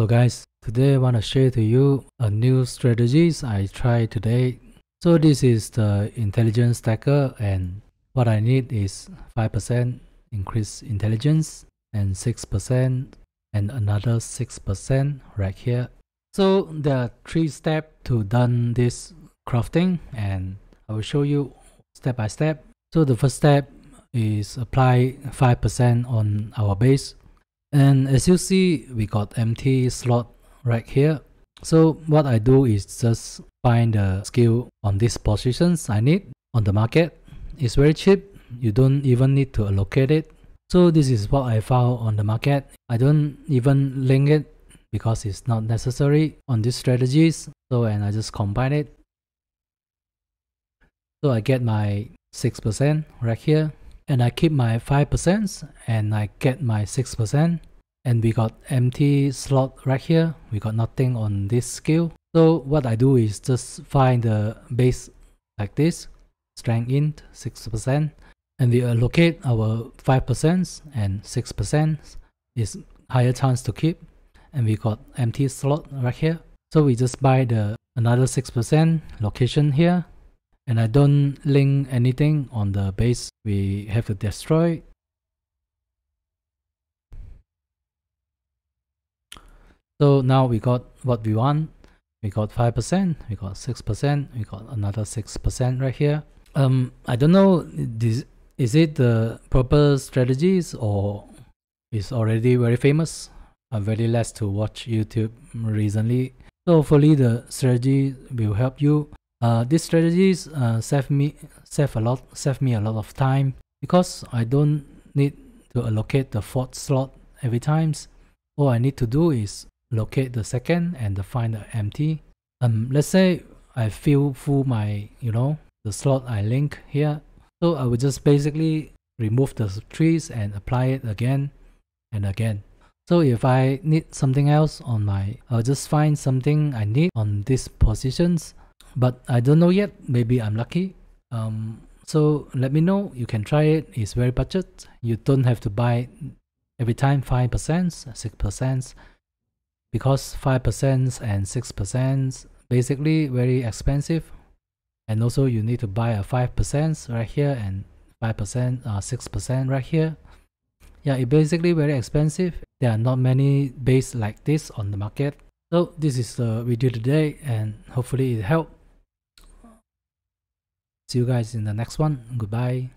Hello guys, today I want to share to you a new strategies I tried today. So this is the intelligence stacker and what I need is 5% increase intelligence and 6% and another 6% right here. So there are three steps to done this crafting and I will show you step by step. So the first step is apply 5% on our base and as you see we got empty slot right here. So what I do is just find the skill on these positions I need on the market. It's very cheap. You don't even need to allocate it. So this is what I found on the market. I don't even link it because it's not necessary on these strategies. So and I just combine it. So I get my 6% right here. And I keep my 5% and I get my 6% and we got empty slot right here. We got nothing on this skill so what I do is just find the base like this strength int 6% and we allocate our 5% and 6% is higher chance to keep. And we got empty slot right here. So we just buy the another 6% location here. And I don't link anything on the base. We have to destroy so now we got what we want. We got 5% we got 6% we got another 6% right here. Um I don't know this is it the proper strategies or is already very famous? I'm very less to watch YouTube recently. So hopefully the strategy will help you. Uh, these strategies uh, save me save a lot save me a lot of time because I don't need to allocate the fourth slot every times. All I need to do is locate the second and find the empty. Um, let's say I fill full my you know the slot I link here. So I will just basically remove the trees and apply it again and again. So if I need something else on my, I'll just find something I need on these positions but I don't know yet. Maybe I'm lucky. Um, so let me know. You can try it. It's very budget. You don't have to buy every time 5%, 6%, because 5% and 6% basically very expensive. And also you need to buy a 5% right here and 5%, uh, 6% right here. Yeah, it's basically very expensive. There are not many base like this on the market. So this is the video today and hopefully it helped. See you guys in the next one. Goodbye.